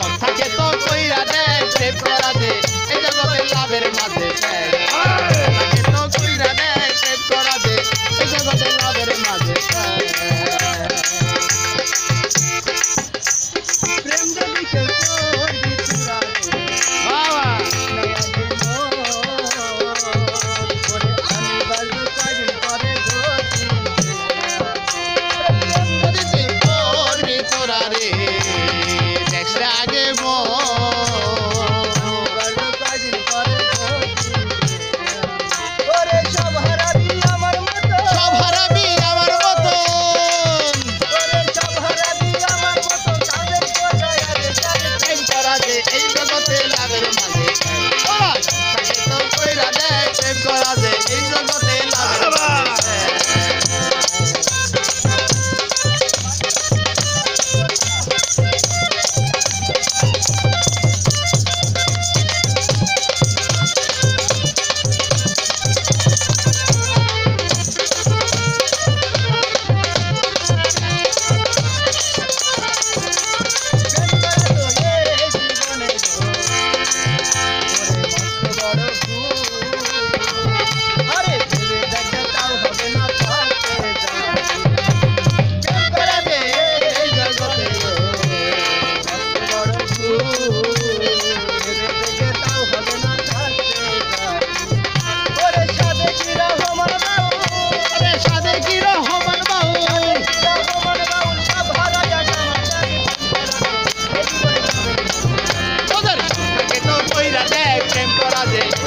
Nation. Amen. la temporada